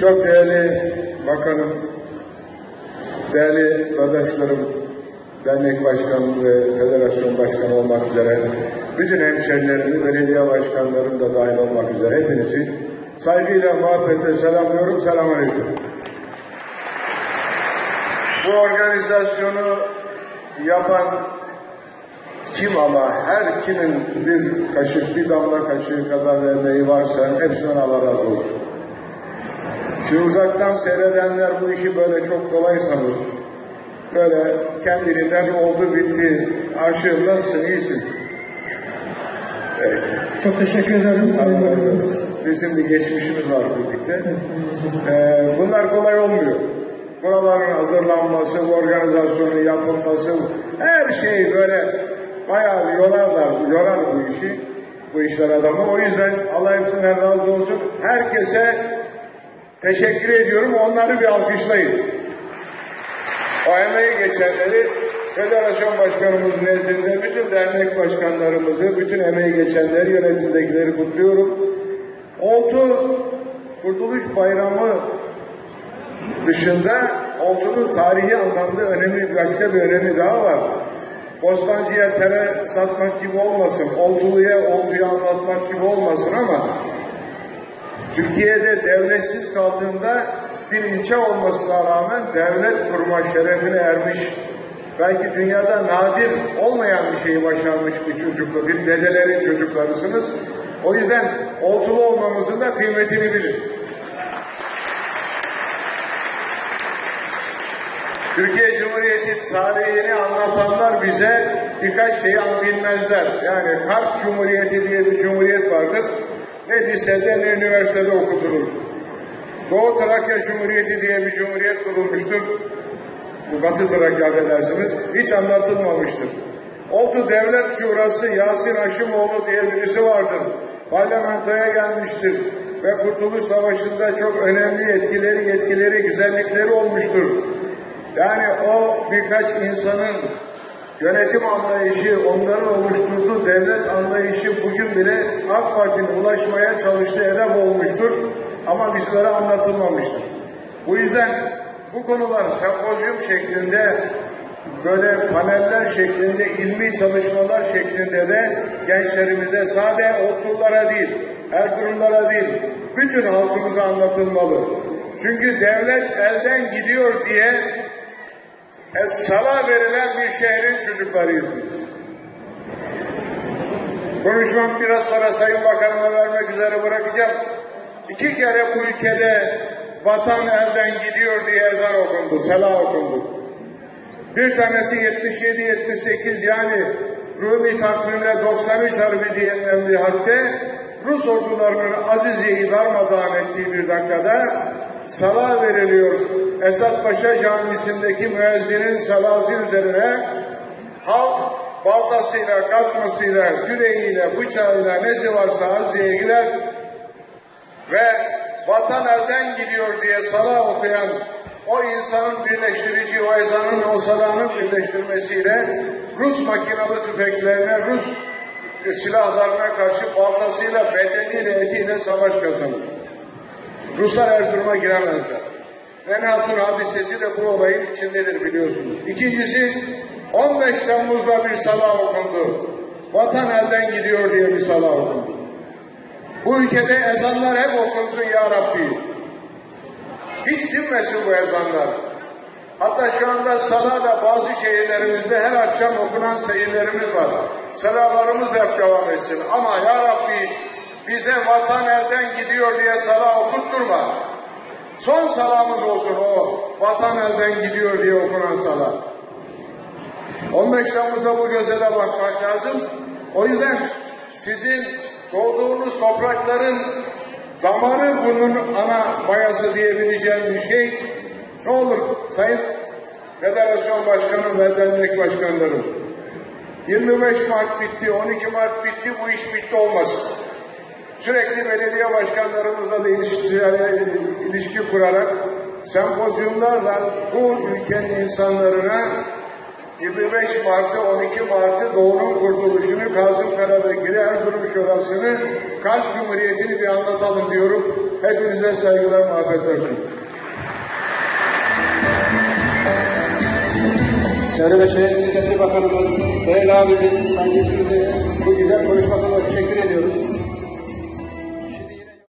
Çok değerli bakanım, değerli kardeşlerim, dernek başkanı ve federasyon başkanı olmak üzere, bütün hemşerilerimi, belediye başkanlarım da dahil olmak üzere hepinizi saygıyla, muhabbetle selamlıyorum. Selamünaleyküm. Bu organizasyonu yapan kim ama her kimin bir kaşık, bir damla kaşığı kadar emeği varsa hepsinden Allah razı olsun. Şimdi uzaktan seyredenler bu işi böyle çok kolay sanır. Böyle kendiliğinden oldu bitti. Aşığım nasılsın, iyisin? Evet. Çok teşekkür ederim Sayın Allah. Bizim bir geçmişimiz var birlikte. Ee, bunlar kolay olmuyor. Buraların hazırlanması, bu organizasyonun yapılması, her şey böyle bayağı yorarlar, yorar bu işi, bu işler adamı. O yüzden Allah hepsinden razı olsun. Herkese teşekkür ediyorum. Onları bir alkışlayın. O emeği geçenleri Federasyon Başkanımız nezdinde bütün dernek başkanlarımızı, bütün emeği geçenleri, yönetimdekileri kutluyorum. Oltu Kurtuluş Bayramı dışında Oltu'nun tarihi anlamda önemi, başka bir önemi daha var. Bostancıya tere satmak gibi olmasın, Oltulu'ya Oltu'yu anlatmak gibi olmasın ama Türkiye'de devletsiz kaldığında bir ilçe olmasına rağmen devlet kurma şerefine ermiş, belki dünyada nadir olmayan bir şeyi başarmış bir çocuklu, bir dedelerin çocuklarısınız. O yüzden oltulu olmamızın da kıymetini bilin. Türkiye Cumhuriyeti tarihini anlatanlar bize birkaç şeyi bilmezler. Yani Kars Cumhuriyeti diye bir cumhuriyet vardır. Ne lisede ne üniversitede okutulur. Doğu Trakya Cumhuriyeti diye bir cumhuriyet kurulmuştur. Bu Batı Trakya affedersiniz. Hiç anlatılmamıştır. Oldu Devlet Şurası Yasin Haşimoğlu diye birisi vardır. Parlamentoya gelmiştir. Ve Kurtuluş Savaşı'nda çok önemli etkileri, yetkileri, güzellikleri olmuştur. Yani o birkaç insanın yönetim anlayışı, onların oluşturduğu devlet anlayışı bugün bile AK Parti'nin ulaşmaya çalıştığı hedef olmuştur. Ama bizlere anlatılmamıştır. Bu yüzden bu konular sempozyum şeklinde böyle paneller şeklinde, ilmi çalışmalar şeklinde de gençlerimize sade okullara değil, Erzurumlara değil, bütün halkımıza anlatılmalı. Çünkü devlet elden gidiyor diye e, sala verilen bir şehrin çocuklarıyız biz. Konuşmam biraz sonra Sayın Bakanıma vermek üzere bırakacağım. İki kere bu ülkede vatan elden gidiyor diye ezan okundu, sela okundu. Bir tanesi 77-78 yani Rumi takvimle 93 Harbi denilen bir harpte Rus ordularının Azize'yi darmadağın ettiği bir dakikada sala veriliyor. Esat Paşa Camisi'ndeki müezzinin salası üzerine halk baltasıyla, kazmasıyla, küreğiyle, bıçağıyla nesi varsa Azize'ye gider ve vatan elden gidiyor diye sala okuyan o insanın birleştirici, o ezanın, o salanın birleştirmesiyle Rus makinalı tüfeklerine, Rus silahlarına karşı baltasıyla, bedeniyle, etiyle savaş kazanır. Ruslar Erzurum'a giremezler. Hatun hadisesi de bu olayın içindedir biliyorsunuz. İkincisi 15 Temmuz'da bir sala okundu. Vatan elden gidiyor diye bir sala okundu. Bu ülkede ezanlar hep okunsun ya Rabbi. Hiç dinmesin bu ezanlar. Hatta şu anda Sala'da bazı şehirlerimizde her akşam okunan seyirlerimiz var. Salalarımız hep devam etsin. Ama ya Rabbi bize vatan elden gidiyor okutturma. Son salamız olsun o vatan elden gidiyor diye okunan sala. 15 Temmuz'a bu göze de bakmak lazım. O yüzden sizin doğduğunuz toprakların damarı bunun ana mayası diyebileceğim bir şey ne olur Sayın Federasyon Başkanı ve Dernek Başkanlarım 25 Mart bitti, 12 Mart bitti, bu iş bitti olmasın. Sürekli belediye başkanlarımızla da ilişki, kurarak sempozyumlarla bu ülkenin insanlarına 25 Mart'ı, 12 Mart'ı Doğu'nun kurtuluşunu, Kazım Karabekir'i, Erzurum Şurası'nı, Kalp Cumhuriyeti'ni bir anlatalım diyorum. Hepinize saygılar, muhabbetler sunuyorum. Çevre ve Şehircilik Bakanımız, değerli abimiz, kendisinize bu güzel konuşmasına teşekkür ediyoruz.